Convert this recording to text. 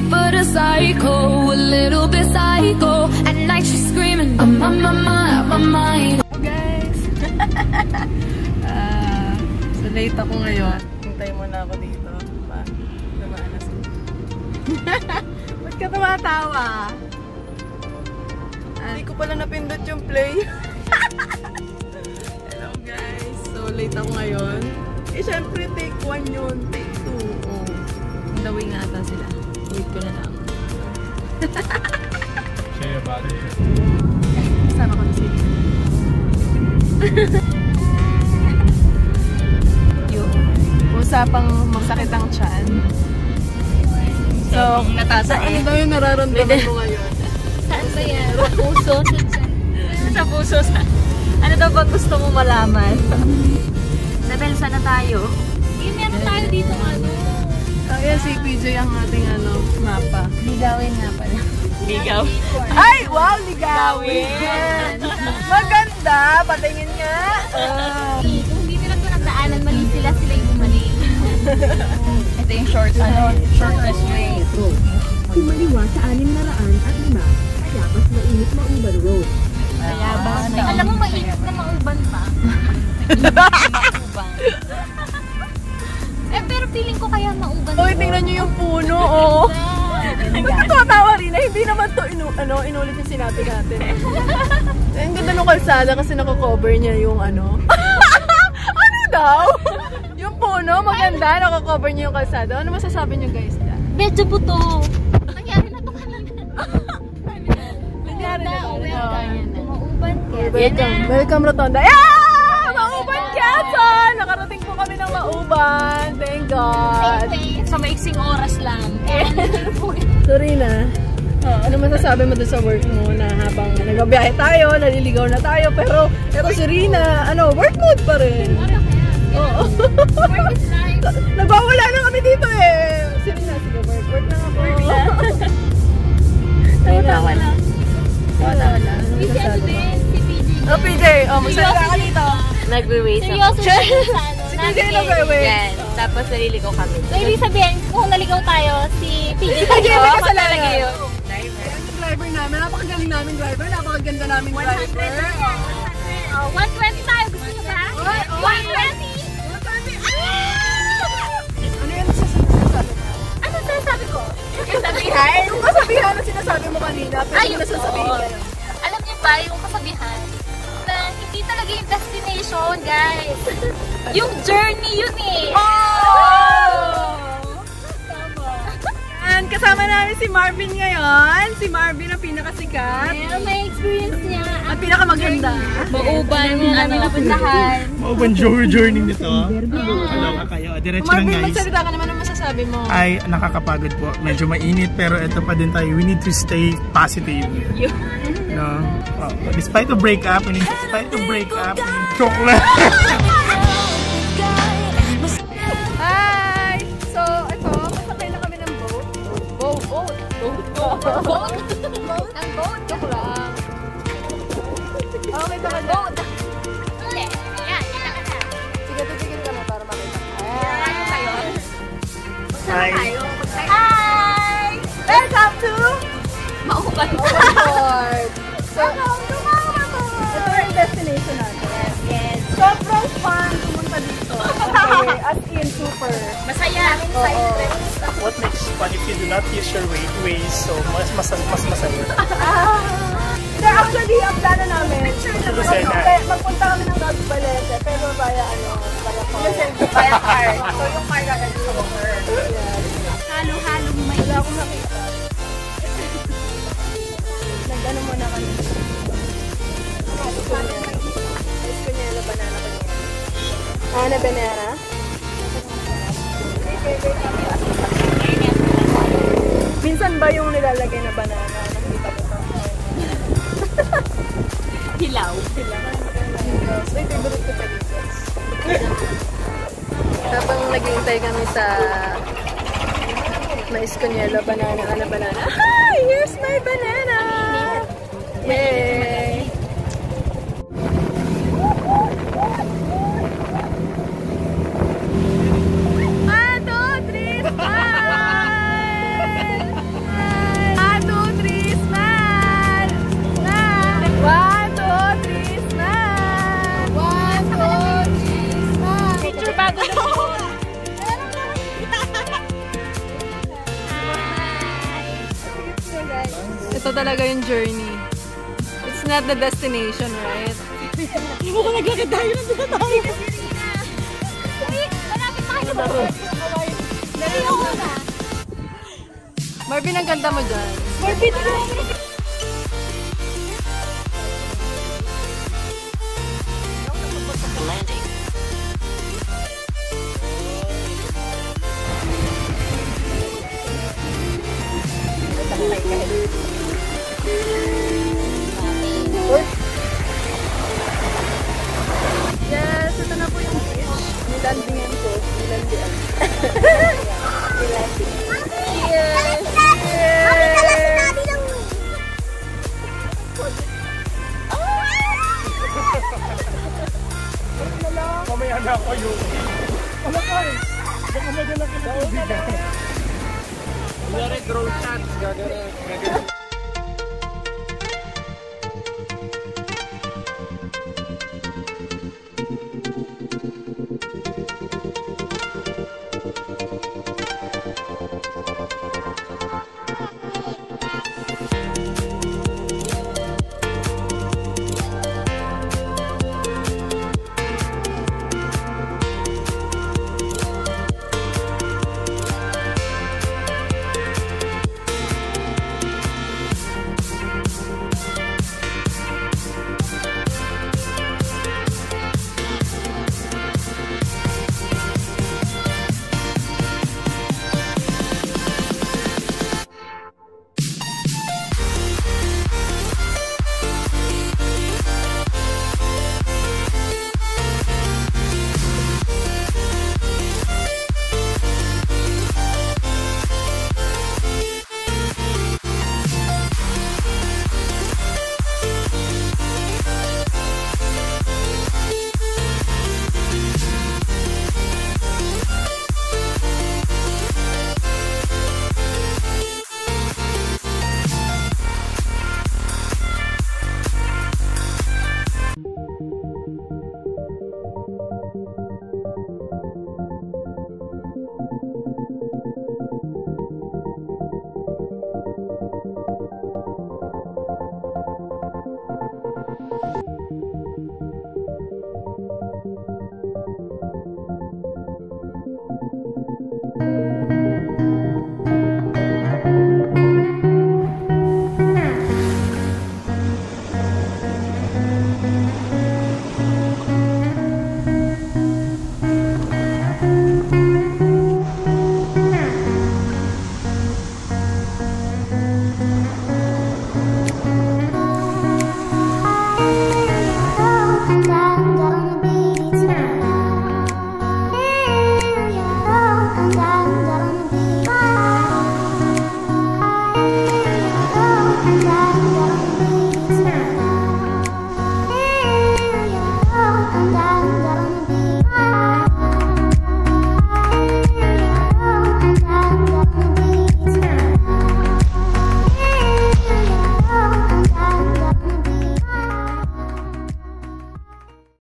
Sweet but a psycho, a little bit psycho. At night she's screaming, I'm on my mind, on my mind. guys! Ah, so late ako ngayon. Hintay mo na ako dito. Pa, dumaan na si... Ba't ka tumatawa? Hindi ko pala napindot yung play. Hello guys! So late ako ngayon. Eh syempre take one yun. Take two. Oh. Dawing nga ata sila. Wait ko na lang. Share about it. Sama ko na si Yung usapang magsakit ang chan. So, natatae. ano daw yung nararamdaman mo ngayon? Saan ba yan? Sa puso? sa puso. Sa... Ano daw ba gusto mo malaman? Nabel, saan na tayo? Eh, meron tayo dito ano. Kaya si PJ ang ating ano, mapa. Ligawin nga pala. Ligaw. Ay, wow, ligawin! Maganda! Patingin nga! Oh. Kung hindi nila ito nagdaanan, mali sila, sila yung bumali. ito yung short, ano, shortest way. Kumaliwa sa 600 at 5, kaya mas mainit mauban road. Kaya ba? Alam mo, mainit na mauban pa. mauban. Eh, feeling ko kaya mauban. Uy, tingnan niyo yung puno, oh! Ba't tumatawa rin na hindi naman to inu ano, inulit yung sinabi natin. Eh, Ang ganda ng kalsada kasi nakakover niya yung ano. ano daw? yung puno, maganda, nakakover niya yung kalsada. Ano masasabi niyo guys? Medyo buto. Nangyari na to kanina. Nangyari na ka. Welcome. Welcome, Rotonda. Yeah! Mauban, Quezon! Nakarating po kami ng Mauban. Thank God. Sa maiksing oras lang. Sorina, ano masasabi mo doon sa work mo na habang nagbabiyahe tayo, naliligaw na tayo, pero pero si Rina, ano, work mode pa rin. Oo. Nagbawala na kami dito eh. Si Rina, sige, work, work na ako. Tawa-tawa lang. Tawa-tawa lang. Ano Si ano masasabi mo? din, si PJ. Oh, PJ, oh, magsalita ka dito. Nagwe-waste ako. Seryoso siya ano. Si PJ nag-wait. Yan. Tapos naliligaw kami. So, ibig sabihin, kung naligaw tayo, si PJ may tayo. kasalanan. Yung driver namin, napakagaling namin driver, napakaganda namin driver. Oh, 120 tayo. Gusto niyo ba? Oy, oy. 120? Ano yung sinasabi mo? Ano sinasabi ko? Yung kasabihan na sinasabi mo kanina, pero Ay, hindi na sasabihin oo. ngayon. Alam niyo ba yung kasabihan? Na hindi talaga yung destination, guys. yung journey yun eh. And kasama namin si Marvin ngayon. Si Marvin ang pinakasikat Pero may experience niya. at pinakamaganda. Mauban yung ano napuntahan. Mauban journey nito. Kaloka kayo. Diretso lang Marvin, guys. magsalita ka naman ang masasabi mo. Ay, nakakapagod po. Medyo mainit pero ito pa din tayo. We need to stay positive. No? Oh, despite the breakup, need despite the breakup, chocolate. Hi! So, ito, masakay na kami ng boat. Boat, boat, boat, boat. Boat? Ang boat. Joke lang. Okay, ka na. Boat. Sige, titigil ka na para makita. Ano kayo? Hi. Hi! Welcome to Mauban. Overboard! So, ito yung destination natin. Yes. Sobrang fun pumunta dito. Okay, as in, super. Masaya. What makes fun if you do not use your weight ways? So, mas mas mas masaya. Hindi, actually, ang plano namin, magpunta, magpunta kami ng Gabi Balete, pero via ano, via car. Via car. So, yung car na Yes. Halo-halong may Wala akong nakita. Ana banana? Minsan ba yung nilalagay na banana? Nakita ko to. hilaw. So, ito yung favorite ko pa dito. Habang naghihintay kami sa mais kunyelo, banana, ana banana. Hi! Here's my banana! Yay! Nagulong. Ito talaga yung journey. It's not the destination, right? Mukhang naglakad tayo ng dito tayo. Malapit tayo ba? Dali oh. ako na. Marvin, ang ganda mo dyan. Marvin, ang ganda mo dyan.